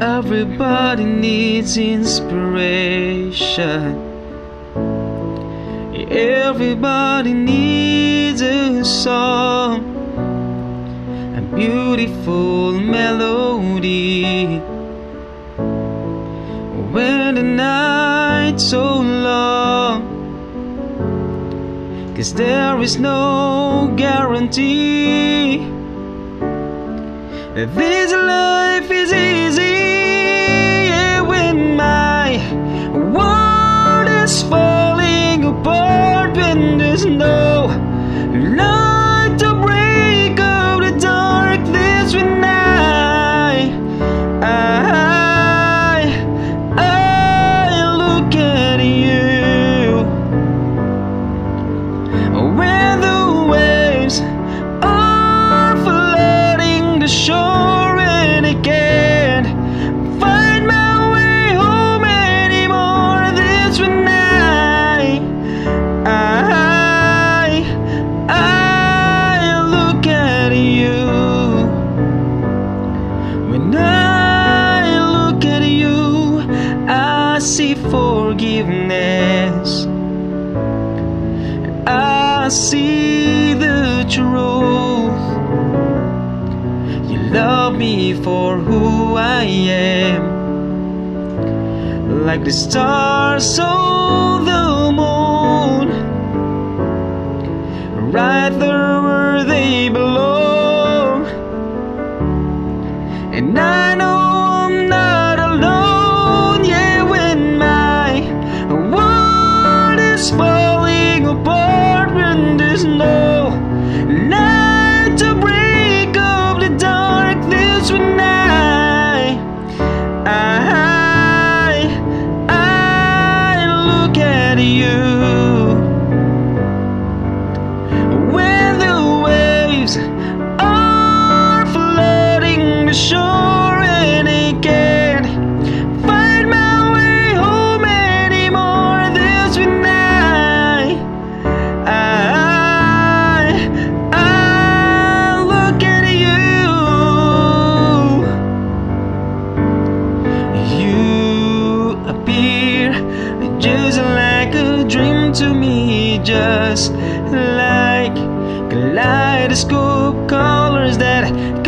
Everybody needs inspiration. Everybody needs a song, a beautiful melody. When the night's so long, cause there is no guarantee that this life is easy. forgiveness. I see the truth. You love me for who I am, like the stars on the moon, right there. get you. just like kaleidoscope colors that